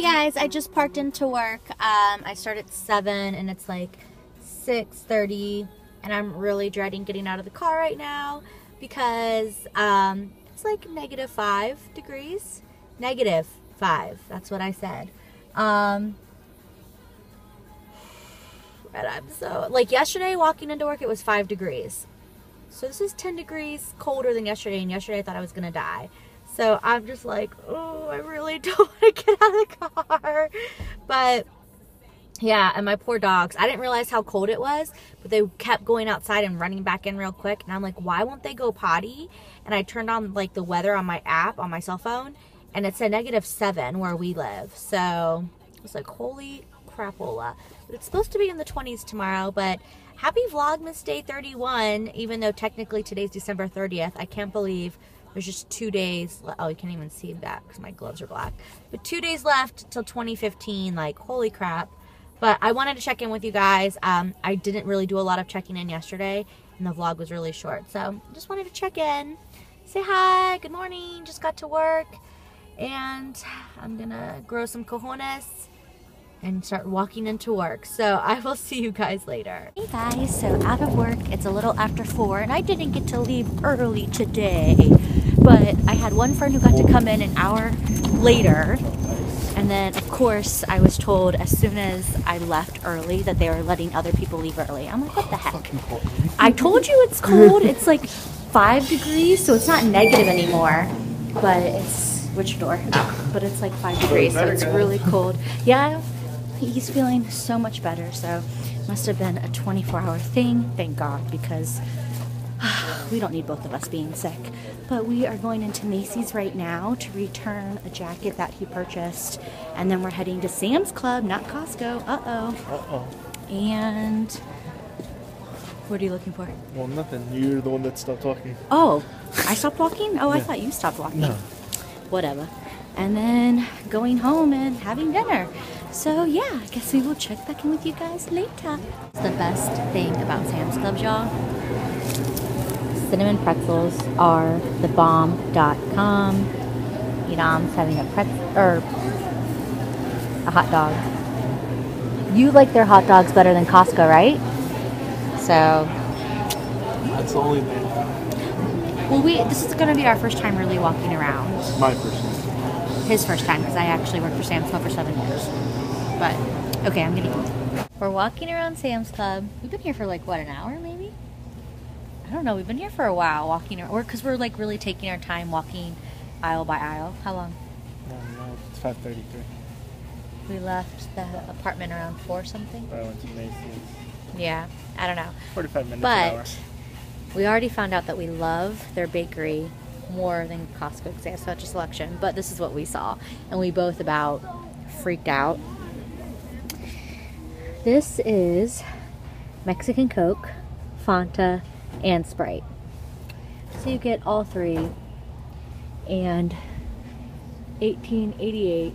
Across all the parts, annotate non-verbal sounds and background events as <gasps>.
Hey guys, I just parked into work. Um, I start at 7 and it's like 6.30 and I'm really dreading getting out of the car right now because um, it's like negative 5 degrees. Negative 5, that's what I said. Um, and I'm so, like yesterday walking into work it was 5 degrees. So this is 10 degrees colder than yesterday and yesterday I thought I was going to die. So I'm just like, oh, I really <laughs> don't want to get out of the car. But yeah, and my poor dogs. I didn't realize how cold it was, but they kept going outside and running back in real quick. And I'm like, why won't they go potty? And I turned on like the weather on my app on my cell phone, and it said negative seven where we live. So I was like, holy crapola. It's supposed to be in the 20s tomorrow, but happy Vlogmas Day 31, even though technically today's December 30th. I can't believe there's just two days. Oh, you can't even see that because my gloves are black. But two days left till 2015. Like, holy crap. But I wanted to check in with you guys. Um, I didn't really do a lot of checking in yesterday, and the vlog was really short. So, just wanted to check in, say hi, good morning, just got to work, and I'm gonna grow some cojones and start walking into work. So I will see you guys later. Hey guys, so out of work, it's a little after four and I didn't get to leave early today, but I had one friend who got to come in an hour later. And then of course I was told as soon as I left early that they were letting other people leave early. I'm like, what the heck? I told you it's cold. It's like five degrees, so it's not negative anymore, but it's which door? But it's like five degrees, so it's really cold. Yeah, he's feeling so much better. So must have been a 24 hour thing. Thank God, because <sighs> we don't need both of us being sick. But we are going into Macy's right now to return a jacket that he purchased. And then we're heading to Sam's Club, not Costco. Uh oh. Uh oh. And what are you looking for? Well, nothing. You're the one that stopped talking. Oh, I stopped walking? Oh, I thought you stopped walking. No. Whatever. And then going home and having dinner. So yeah, I guess we will check back in with you guys later. The best thing about Sam's Club, y'all. Cinnamon pretzels are the bomb.com. You know, I'm having a pretzel or a hot dog. You like their hot dogs better than Costco, right? So That's the only thing. Well, we this is gonna be our first time really walking around. My person. His first time because I actually worked for Sam's Club for seven years. But okay, I'm gonna eat. We're walking around Sam's Club. We've been here for like what an hour, maybe. I don't know. We've been here for a while walking, or because we're like really taking our time walking aisle by aisle. How long? No, no, it's 5:33. We left the apartment around four something. I went to Macy's. Yeah, I don't know. 45 minutes But- an hour. We already found out that we love their bakery more than Costco because they have such a selection. But this is what we saw, and we both about freaked out. This is Mexican Coke, Fanta, and Sprite. So you get all three, and 1888.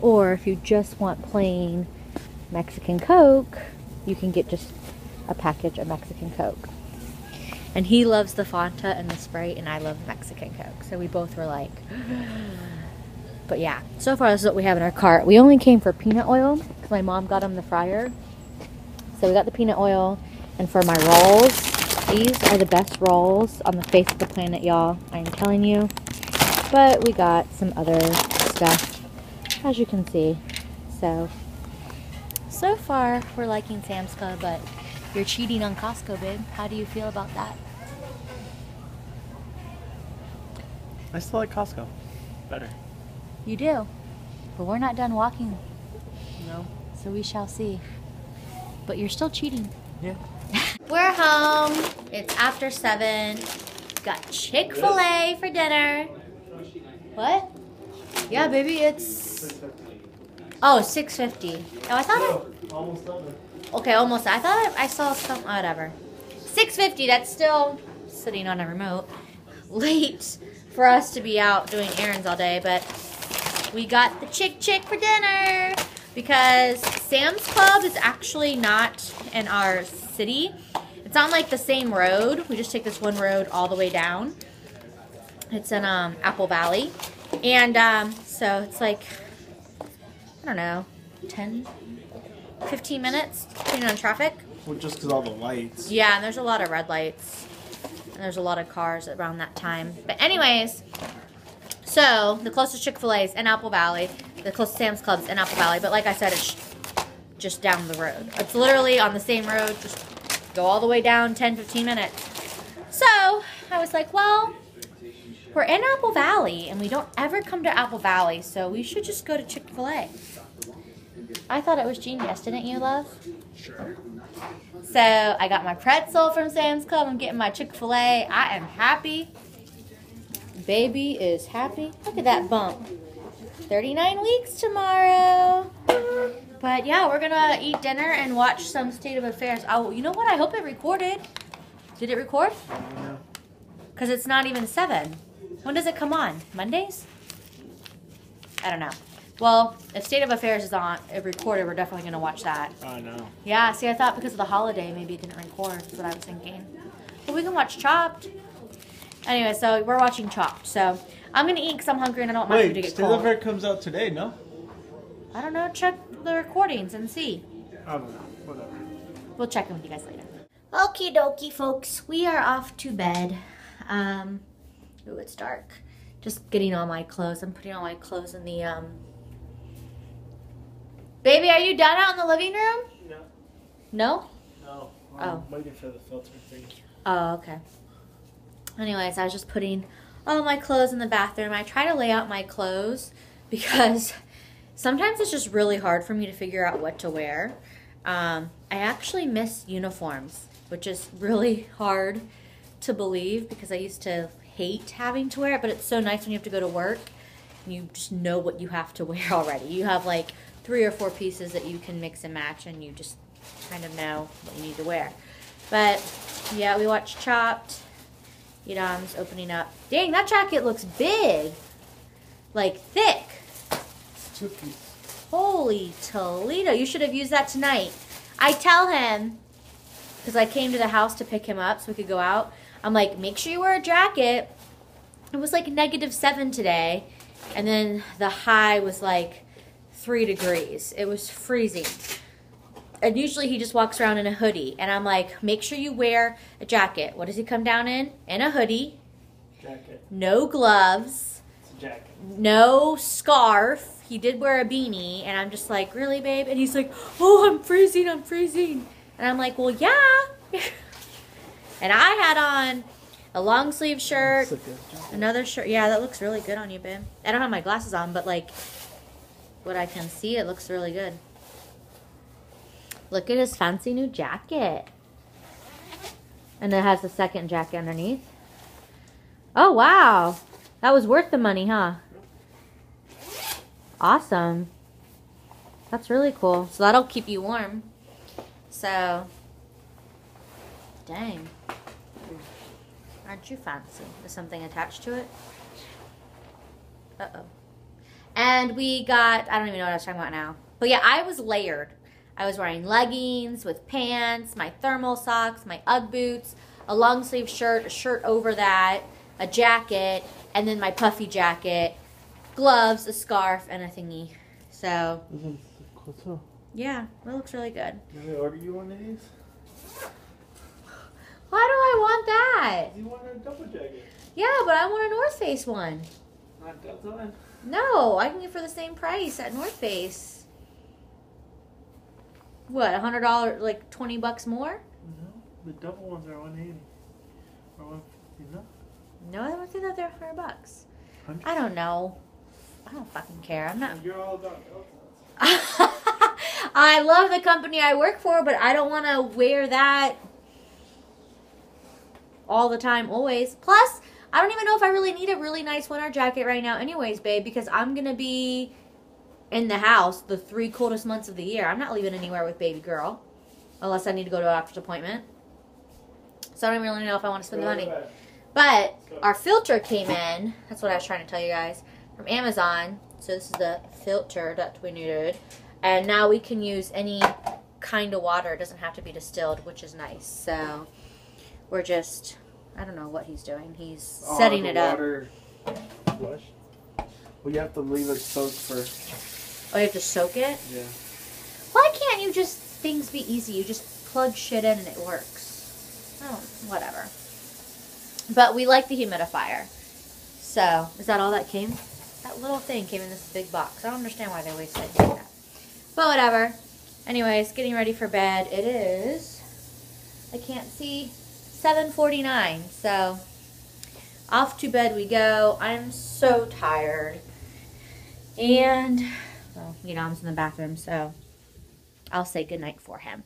Or if you just want plain Mexican Coke, you can get just a package of Mexican Coke. And he loves the Fanta and the Sprite, and I love Mexican Coke. So we both were like, <gasps> but yeah. So far, this is what we have in our cart. We only came for peanut oil because my mom got them the fryer. So we got the peanut oil, and for my rolls, these are the best rolls on the face of the planet, y'all. I'm telling you. But we got some other stuff, as you can see. So, so far, we're liking Sam's Club, but you're cheating on Costco, babe. How do you feel about that? I still like Costco. Better. You do. But we're not done walking, No. so we shall see. But you're still cheating. Yeah. We're home. It's after seven. Got Chick fil A for dinner. What? Yeah, baby, it's. Oh, 6.50. Oh, I thought done. Okay, almost. I thought I saw some. Oh, whatever. 6.50. That's still sitting on a remote. Late for us to be out doing errands all day, but we got the chick chick for dinner because Sam's Club is actually not in our city. It's on like the same road. We just take this one road all the way down. It's in um, Apple Valley, and um, so it's like I don't know, 10, 15 minutes, depending on traffic. Well, just because all the lights. Yeah, and there's a lot of red lights. And there's a lot of cars around that time. But anyways, so the closest Chick-fil-A is in Apple Valley. The closest Sam's Club's in Apple Valley. But like I said, it's just down the road. It's literally on the same road. Just go all the way down 10, 15 minutes. So I was like, well, we're in Apple Valley and we don't ever come to Apple Valley. So we should just go to Chick-fil-A. I thought it was genius, didn't you, love? Sure. So I got my pretzel from Sam's Club. I'm getting my Chick fil A. I am happy. Baby is happy. Look at that bump. 39 weeks tomorrow. But yeah, we're going to eat dinner and watch some State of Affairs. Oh, you know what? I hope it recorded. Did it record? Yeah. Because it's not even 7. When does it come on? Mondays? I don't know. Well, if State of Affairs is on, it recorded, we're definitely going to watch that. I know. Yeah, see, I thought because of the holiday, maybe it didn't record. That's what I was thinking. But we can watch Chopped. Anyway, so we're watching Chopped. So I'm gonna eat because I'm hungry and I don't want my food to Wait, get Still cold. Ever comes out today, no? I don't know. Check the recordings and see. I don't know. Whatever. We'll check in with you guys later. Okie dokie, folks. We are off to bed. Um, ooh, it's dark. Just getting all my clothes. I'm putting all my clothes in the um. Baby, are you done out in the living room? No. No. No. I'm waiting for the filter thing. Oh, okay. Anyways, I was just putting all my clothes in the bathroom. I try to lay out my clothes because sometimes it's just really hard for me to figure out what to wear. Um, I actually miss uniforms, which is really hard to believe because I used to hate having to wear it, but it's so nice when you have to go to work and you just know what you have to <laughs> wear already. You have like three or four pieces that you can mix and match and you just kind of know what you need to wear. But yeah, we watched Chopped. Yadam's opening up. Dang, that jacket looks big. Like thick. Two piece. Holy Toledo. You should have used that tonight. I tell him, because I came to the house to pick him up so we could go out. I'm like, make sure you wear a jacket. It was like negative seven today. And then the high was like three degrees. It was freezing. And usually he just walks around in a hoodie. And I'm like, make sure you wear a jacket. What does he come down in? In a hoodie. Jacket. No gloves It's a jacket. no scarf. He did wear a beanie, and I'm just like, really, babe? And he's like, oh, I'm freezing, I'm freezing. And I'm like, well, yeah. <laughs> and I had on a long sleeve shirt, It's a good jacket. another shirt. Yeah, that looks really good on you, babe. I don't have my glasses on, but like, what I can see, it looks really good. Look at his fancy new jacket. And it has a second jacket underneath. Oh, wow. That was worth the money, huh? Awesome. That's really cool. So that'll keep you warm. So, dang. Aren't you fancy? Is something attached to it? Uh oh. And we got, I don't even know what I was talking about now. But yeah, I was layered. I was wearing leggings with pants, my thermal socks, my Ugg boots, a long sleeve shirt, a shirt over that, a jacket, and then my puffy jacket, gloves, a scarf, and a thingy. So, Isn't it cool too? yeah, it looks really good. Can we order you one of these? Why do I want that? You want a double jacket? Yeah, but I want a North Face one. Not Delta one? No, I can get for the same price at North Face. What, a hundred dollars, like twenty bucks more? No. The double ones are 180. Or 150, no? No, I don't think that they're a hundred bucks. 100? I don't know. I don't fucking care. I'm not. You're all about <laughs> I love the company I work for, but I don't want to wear that all the time, always. Plus, I don't even know if I really need a really nice winter jacket right now, anyways, babe, because I'm gonna be in the house the three coldest months of the year. I'm not leaving anywhere with baby girl, unless I need to go to a doctor's appointment. So I don't really know if I want to spend the money. But our filter came in. That's what I was trying to tell you guys from Amazon. So this is the filter that we needed, and now we can use any kind of water. It doesn't have to be distilled, which is nice. So we're just I don't know what he's doing. He's setting it up. Water. Flush. Well, you have to leave it soaked for Oh, you have to soak it? Yeah. Why can't you just things be easy? You just plug shit in and it works. Oh, whatever. But we like the humidifier. So, is that all that came? That little thing came in this big box. I don't understand why they wasted that. But whatever. Anyways, getting ready for bed. It is, I can't see, 7.49. So, off to bed we go. I'm so tired. And, well, you know, I'm in the bathroom, so I'll say goodnight for him.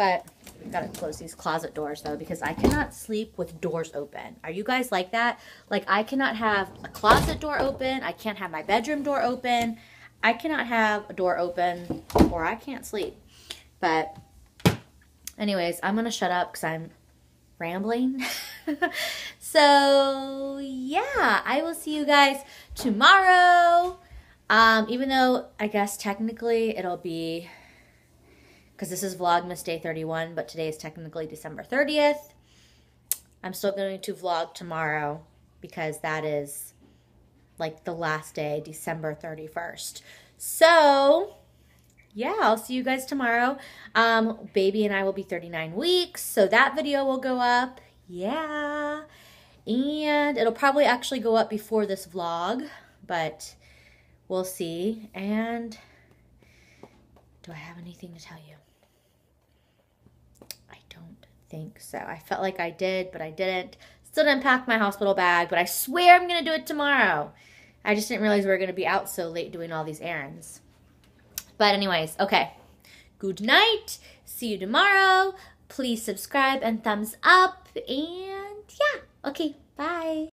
But I've got to close these closet doors though because I cannot sleep with doors open. Are you guys like that? Like I cannot have a closet door open. I can't have my bedroom door open. I cannot have a door open or I can't sleep. But anyways, I'm going to shut up because I'm rambling. <laughs> so yeah, I will see you guys tomorrow. Um, even though I guess technically it'll be because this is Vlogmas Day 31, but today is technically December 30th. I'm still going to vlog tomorrow because that is like the last day, December 31st. So, yeah, I'll see you guys tomorrow. Um, baby and I will be 39 weeks, so that video will go up. Yeah. And it'll probably actually go up before this vlog, but we'll see. And do I have anything to tell you? I don't think so. I felt like I did, but I didn't. Still didn't pack my hospital bag, but I swear I'm going to do it tomorrow. I just didn't realize we were going to be out so late doing all these errands. But anyways, okay. Good night. See you tomorrow. Please subscribe and thumbs up. And yeah, okay, bye.